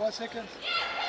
Five seconds.